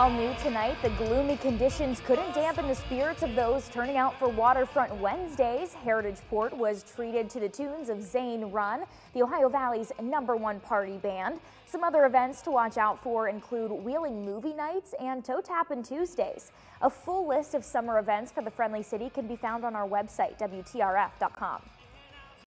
All new tonight, the gloomy conditions couldn't dampen the spirits of those turning out for Waterfront Wednesdays. Heritage Port was treated to the tunes of Zane Run, the Ohio Valley's number one party band. Some other events to watch out for include Wheeling Movie Nights and Toe Tappin' Tuesdays. A full list of summer events for the Friendly City can be found on our website, WTRF.com.